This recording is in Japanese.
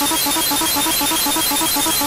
食べて食べて食べて食べて食べて。